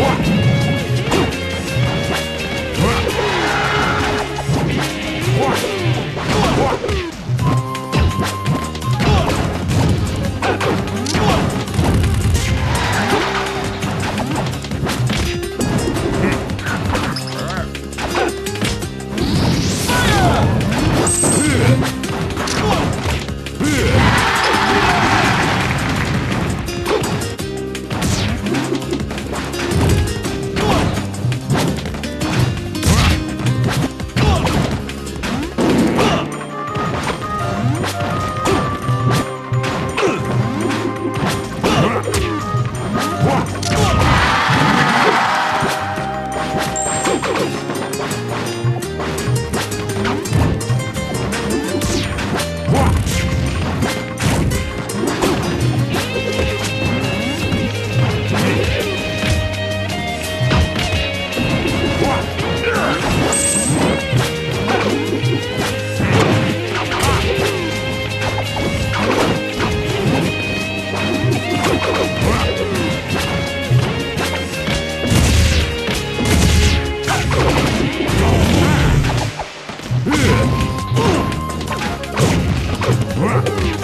What? Huh?